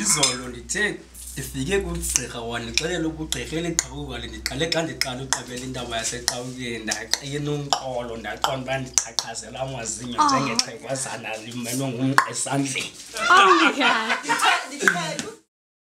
izolo ndithe ndifike kugqirha wandixelela ubugqirha eliqhakuka lindiqale xa ndiqala uqabela intaba yaseqawukeni ndaqina umqolo ndaqonda uba ndiqhaqhazela amazinyo ah. njengexhegwazana limelwe ngumqa esandleni oh